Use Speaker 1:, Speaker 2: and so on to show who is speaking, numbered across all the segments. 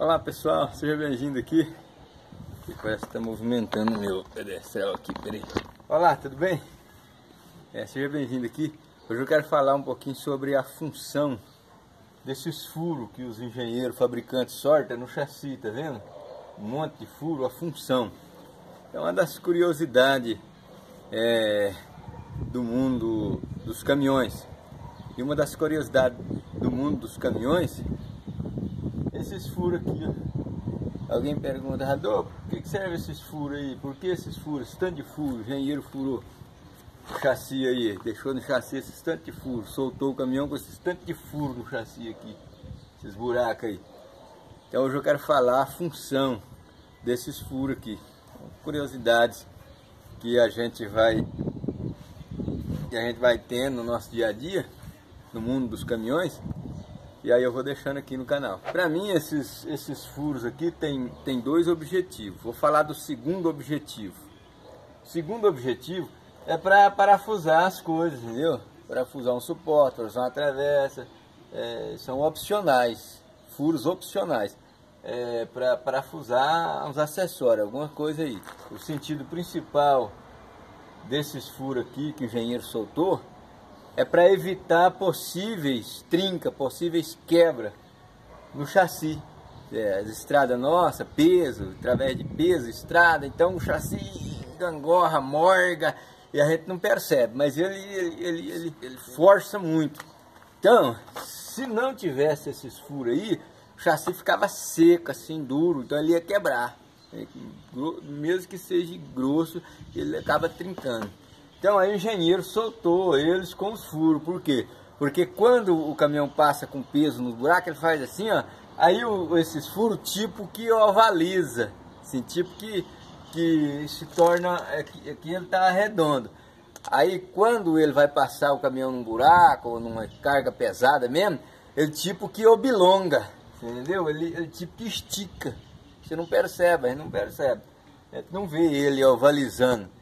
Speaker 1: Olá pessoal, seja bem-vindo aqui. aqui. Parece que está movimentando meu pedestal aqui, peraí. Olá, tudo bem? É, seja bem-vindo aqui. Hoje eu quero falar um pouquinho sobre a função desses furos que os engenheiros, fabricantes sortam no chassi, tá vendo? Um monte de furo, a função. É uma das curiosidades é, do mundo dos caminhões. E uma das curiosidades do mundo dos caminhões, esses furos aqui, ó. Alguém pergunta, Radolfo, por que, que serve esses furos aí? Por que esses furos? Tanto de furo, o engenheiro furou o chassi aí, deixou no chassi esse tanto de furo, soltou o caminhão com esse tanto de furo no chassi aqui, esses buracos aí. Então hoje eu quero falar a função desses furos aqui, curiosidades que a gente vai que a gente vai tendo no nosso dia a dia, no mundo dos caminhões, e aí eu vou deixando aqui no canal. Para mim esses, esses furos aqui tem, tem dois objetivos, vou falar do segundo objetivo. O segundo objetivo é para parafusar as coisas, entendeu? Parafusar um suporte, parafusar uma travessa, é, são opcionais, furos opcionais. É, para parafusar uns acessórios, alguma coisa aí. O sentido principal desses furos aqui que o engenheiro soltou é para evitar possíveis trinca, possíveis quebra no chassi. É, estrada nossa, peso, através de peso, estrada, então o chassi gangorra, morga e a gente não percebe, mas ele, ele, ele, ele, ele força muito. Então, se não tivesse esses furos aí, o chassi ficava seco, assim, duro, então ele ia quebrar. Mesmo que seja grosso, ele acaba trincando. Então aí o engenheiro soltou eles com os furos, por quê? Porque quando o caminhão passa com peso no buraco, ele faz assim, ó, aí o, esses furos tipo que ovaliza, assim, tipo que, que se torna, é, que, é que ele está redondo. Aí quando ele vai passar o caminhão num buraco ou numa carga pesada mesmo, ele tipo que oblonga, entendeu? Ele, ele tipo que estica. Você não percebe, a gente não percebe. A gente não vê ele ovalizando.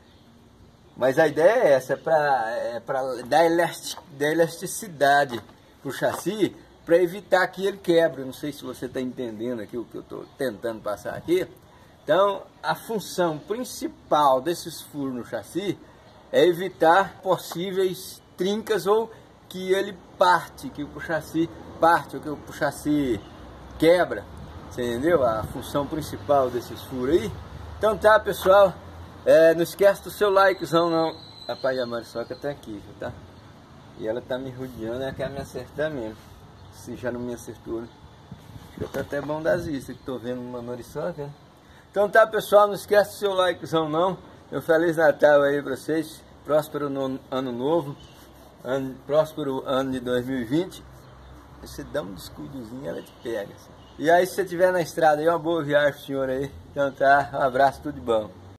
Speaker 1: Mas a ideia é essa, é para é dar, dar elasticidade para o chassi, para evitar que ele quebre. Não sei se você está entendendo aqui o que eu estou tentando passar aqui. Então, a função principal desses furos no chassi é evitar possíveis trincas ou que ele parte, que o chassi parte, ou que o chassi quebra. Você entendeu? A função principal desses furos aí. Então tá, pessoal. É, não esquece do seu likezão não. Rapaz, a Marisoca tá aqui, tá? E ela tá me rodeando, ela quer me acertar mesmo. Se já não me acertou, né? Acho que eu tô até bom das vistas que tô vendo uma Marisoca, né? Então tá, pessoal, não esquece do seu likezão não. Um Feliz Natal aí pra vocês. Próspero ano novo. Ano, próspero ano de 2020. Você dá um descuidozinho, ela te pega. Assim. E aí, se você estiver na estrada aí, uma boa viagem pro senhor aí. Então tá, um abraço, tudo de bom.